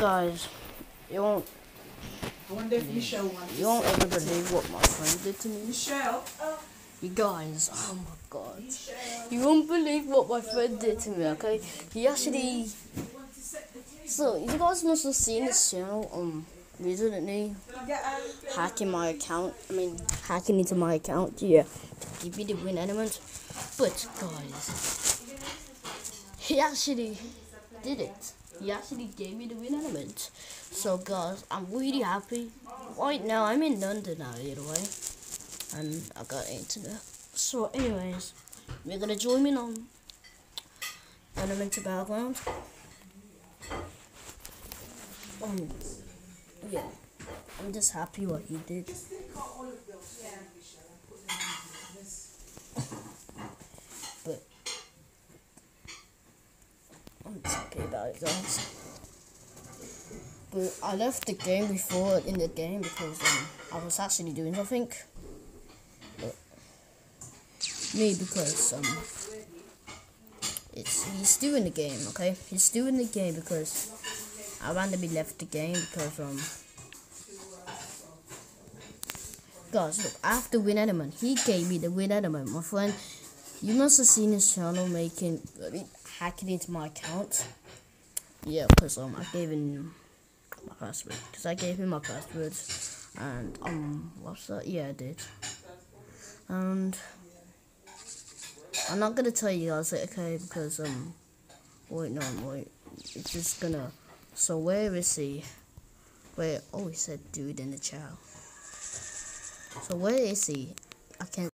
guys, you won't I wonder if Michelle wants you won't ever believe what my friend did to me. Michelle. Oh, You guys, oh my god. Michelle. You won't believe what my friend did to me, okay? He actually So you guys must have seen this channel um recently hacking my account. I mean hacking into my account, yeah. To give me the wind element. But guys he actually did it. He actually gave me the wind element. So guys, I'm really happy. Right now I'm in London now either way. And I got internet. So anyways, we're gonna join in on Elemental Battleground. Um yeah. I'm just happy what he did. I'm okay about it guys. But I left the game before in the game because um, I was actually doing something. But me because um it's he's still in the game, okay? He's still in the game because I randomly left the game because um guys look after wind element he gave me the wind element my friend you must have seen his channel making I mean, hacking into my account. Yeah because um I gave him my password because I gave him my password and um what's that? Yeah I did. And I'm not gonna tell you guys it, okay because um wait no wait it's just gonna so where is he? Wait oh he said dude in the chat. So where is he? I can't